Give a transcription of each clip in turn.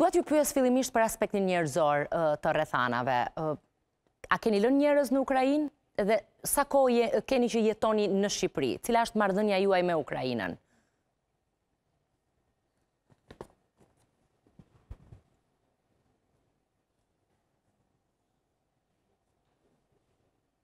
Dua t'ju pyes fillimisht për aspektin njerëzor të rrethanave. A keni lënë njerëz në Ukrainë dhe sa kohë keni që jetoni në Shqipëri? Cila është marrëdhënia juaj me Ukrainën?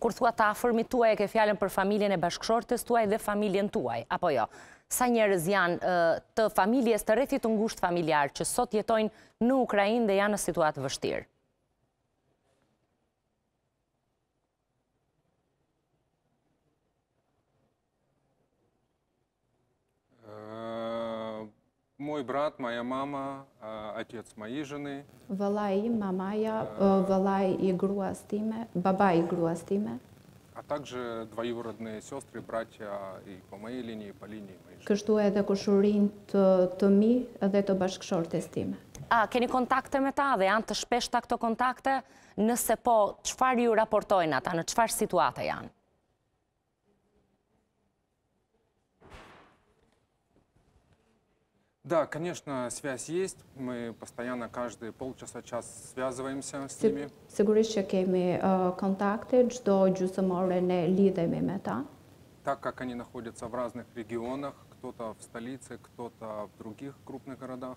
Kur thua të afërmit tuaj e ke fjalën për familjen e bashkëshortes tuaj dhe familjen tuaj, apo jo? Sa njerëz janë të familjes, të rrethit të ngushtë familjar që sot jetojnë në Ukrainë dhe janë në situatë vështirë? Moj brat, maja mama, atjec majej zheni. Vëllai im, mamaja, vëllai i gruas time, babai i gruas time. A takzhë dvajurodnie sjostri, bratja i pa majej linii i pa linii. Kështu edhe kushërinj të mi dhe të bashkëshortes time. A keni kontakte me ta dhe janë të shpeshta këto kontakte, nëse po, çfarë ju raportojnë ata, në çfarë situate janë? Да, конечно, связь есть. Мы постоянно каждые полчаса-час связываемся с ними. Сигурись, что кеми контакты, что джуса море не лидеми мета? Так как они находятся в разных регионах, кто-то в столице, кто-то в других крупных городах.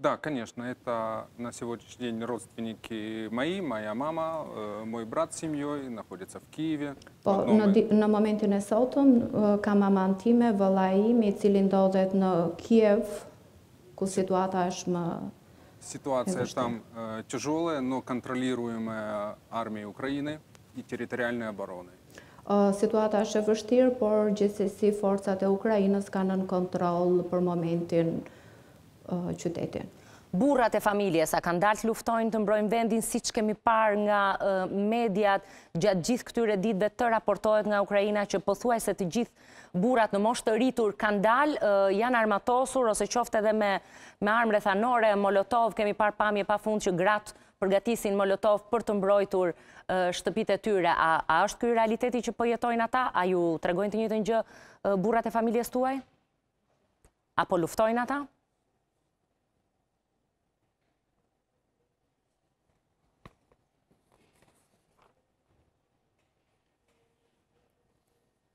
Да, конечно, это на сегодняшний день родственники мои, моя мама, мой брат с семьей находится в Киеве. По, на, на моменте не сотом, кама мантиме, вала ими, цилин долдет на Киев, ку ситуата аж ма... Ситуация там тяжелая, но контролируемая армией Украины и территориальной обороной. Situata është e vështirë, por gjithsesi forcat e Ukrainës kanë nën kontroll për momentin qytetin. Burrat e familjes a kanë dalë të luftojnë të mbrojnë vendin siç kemi parë nga mediat gjatë gjithë këtyre ditëve të raportohet nga Ukraina që pothuajse të gjithë burrat në moshë të rritur kanë dalë, janë armatosur ose qoftë edhe me me armë rrethanore, molotov, kemi parë pamje pa fund që gratë përgatisin molotov për të mbrojtur shtëpitë e tyre. A a është ky realiteti që po jetojnë ata? A ju tregojnë të njëjtën gjë burrat e familjes tuaj? A po luftojnë ata?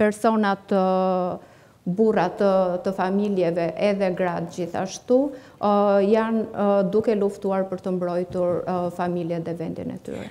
personat burra të familjeve edhe gratë gjithashtu janë duke luftuar për të mbrojtur familjet dhe vendin e tyre.